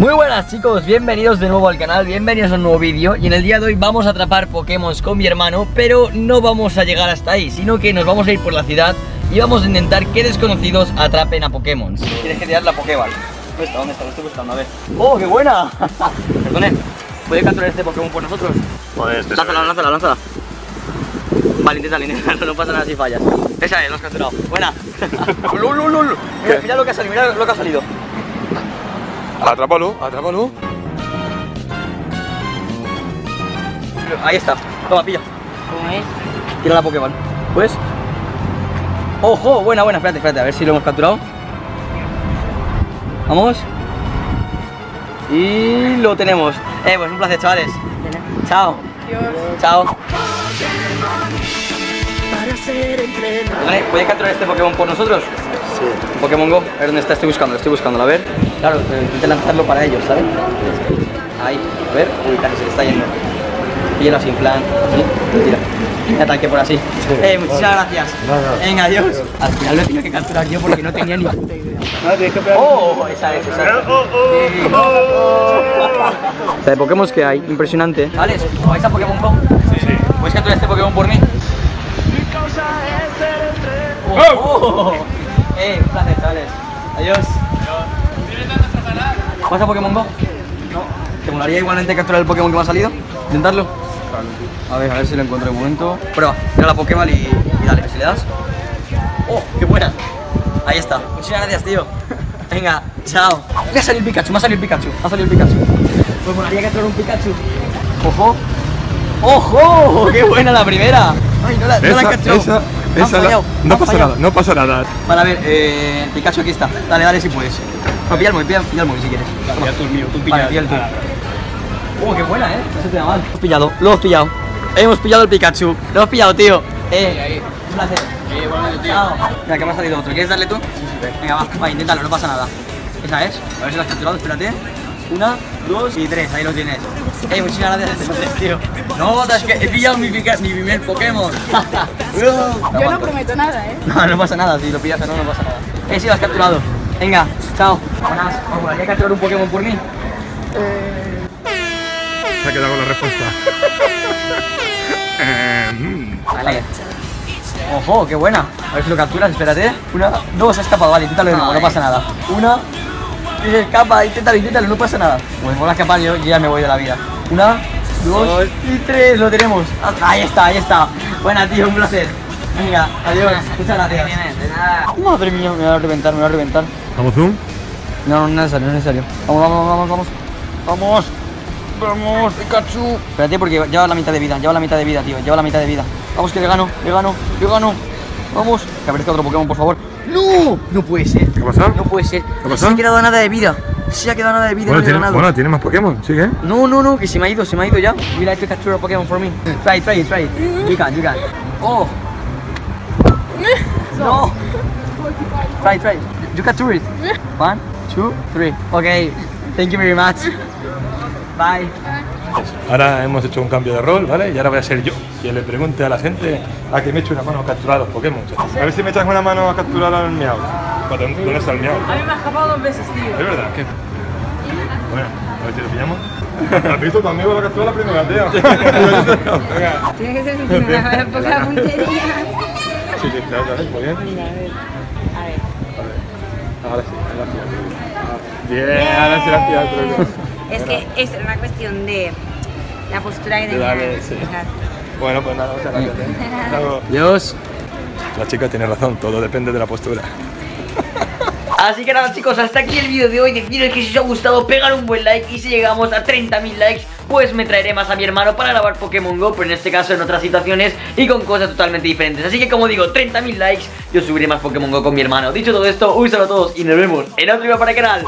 Muy buenas chicos, bienvenidos de nuevo al canal, bienvenidos a un nuevo vídeo Y en el día de hoy vamos a atrapar Pokémon con mi hermano Pero no vamos a llegar hasta ahí, sino que nos vamos a ir por la ciudad Y vamos a intentar que desconocidos atrapen a Pokémon Tienes que tirar la Pokéball ¿Dónde está? ¿Dónde está? Lo estoy buscando, a ver ¡Oh, qué buena! Perdone, ¿puede capturar este Pokémon por nosotros? Pues, Lánzala, lánzala, lánzala Vale, inténtalo, inténtalo, no pasa nada si fallas Esa es, lo has capturado, buena ¡Lul, lul, lul! Mira, mira lo que ha salido, mira lo que ha salido Atrápalo, atrápalo. Ahí está, toma, pilla ¿Cómo es? Tira la Pokéball. Pues. ¡Ojo! Buena, buena, espérate, espérate, a ver si lo hemos capturado. Vamos. Y lo tenemos. Eh, pues un placer, chavales. Chao. Chao. Vale, ¿Puedes capturar este Pokémon por nosotros? Sí. Pokémon Go. A ver dónde está, estoy buscando, estoy buscando. A ver. Claro, eh, intenta lanzarlo para ellos, ¿sabes? Ahí, a ver. Uy, casi se le está yendo. Píllalo así, en plan, así, lo tira. Y ataque por así. Eh, muchísimas gracias. Venga, adiós. Al final lo he tenido que capturar yo porque no tenía ni puta idea. ¡Oh! Esa es, esa es. Sí. La de Pokémon que hay, impresionante. Alex, ¿vais a Pokémon Go? Sí, sí. ¿Puedes capturar este Pokémon por mí? ¡Oh! Eh, un placer, chavales. Adiós. ¿Vas a Pokémon Go? No. ¿Te molaría igualmente capturar el Pokémon que me ha salido? ¿Intentarlo? A ver, a ver si lo encuentro de momento. Prueba, tira la Pokéball y, y dale, si le das. ¡Oh, qué buena! Ahí está. Muchísimas gracias, tío. Venga, chao. Ha salido el Pikachu, me ha salido el Pikachu, me ha salido el Pikachu. Pues molaría capturar un Pikachu. ¡Ojo! ¡Ojo! ¡Qué buena la primera! Ay, no la, no la capturado. Esa, la- no pasa fallado. nada, no pasa nada. Vale, a ver, eh, Pikachu aquí está. Dale, dale si puedes. No, pilla el móvil, pilla, pilla el móvil si quieres. Ya tú el mío, tú Vale, pilla el tuyo. Oh, qué buena, eh. No se te da mal. Lo hemos pillado, lo hemos pillado. Hemos pillado el Pikachu. Lo hemos pillado, tío. Eh, un placer. Chao. Mira, que me ha salido otro. ¿Quieres darle tú? Venga, va, va, inténtalo, no pasa nada. Esa es. A ver si lo has capturado, espérate. Una, dos y tres, ahí lo tienes. Eh, muchísimas gracias, tío. No, es que he pillado mi, primer Pokémon. Yo no prometo nada, ¿eh? No, no pasa nada, si lo pillas o no, no pasa nada. Eh, sí, lo has capturado. Venga, chao. Buenas, vamos, ¿hay que capturar un Pokémon por mí? Se ha quedado con la respuesta. Eh. Vale. Ojo, qué buena. A ver si lo capturas, espérate. Una, dos, se ha escapado, vale, inténtalo de nuevo, no pasa nada. Una, y se escapa, inténtalo, inténtalo, no pasa nada. Pues vuelvo a escapar, yo, ya me voy de la vida. Una, dos y tres, lo tenemos. Ah, Ahí está, ahí está. Buena, tío, un placer. Venga, adiós. Muchas gracias. Madre mía, me va a reventar, me va a reventar. ¿Vamos zoom? No, no es necesario, no es necesario. Vamos, vamos, vamos, vamos. Vamos. Vamos, Pikachu. Espérate porque lleva la mitad de vida, lleva la mitad de vida, tío. Lleva la mitad de vida. Vamos que le gano, le gano, le gano. Vamos. Que aparezca otro Pokémon, por favor. ¡No! No puede ser. ¿Qué ha pasado? No puede ser. ¿Qué ha pasado? Se ha quedado nada de vida. Se ha quedado nada de vida. Bueno, no tiene, ganado. bueno, tiene más Pokémon, sigue. No, no, no, que se me ha ido, se me ha ido ya. You like to capture a Pokémon for me? Try it, try it, try it. You can, you can. Oh. No. Try it, try it. You capture it. One, two, three. Okay. Thank you very much. Bye. Ahora hemos hecho un cambio de rol, ¿vale? Y ahora voy a ser yo quien le pregunte a la gente a que me eche una mano a capturar a los Pokémon. A ver si me echas una mano a capturar al Miau. ¿Dónde está el Miau? A mí me ha escapado dos veces, tío. ¿Es verdad? ¿Qué? Bueno, a ver si lo pillamos. ¿Has visto? Tu amigo lo captura la primera, tío. Venga. Tiene que ser vez, poca puntería. Sí, sí, claro, claro, muy bien. A ver. Ahora sí, ahora sí. Bien, ahora sí la has pillado Es que es una cuestión de la postura que tenía. Sí. Bueno, pues nada, muchas gracias. ¿eh? Adiós. La chica tiene razón, todo depende de la postura. Así que nada chicos, hasta aquí el vídeo de hoy Deciros que si os ha gustado pegar un buen like Y si llegamos a 30.000 likes Pues me traeré más a mi hermano para grabar Pokémon GO Pero en este caso en otras situaciones y con cosas totalmente diferentes Así que como digo, 30.000 likes Yo subiré más Pokémon GO con mi hermano Dicho todo esto, un saludo a todos y nos vemos en otro video para el canal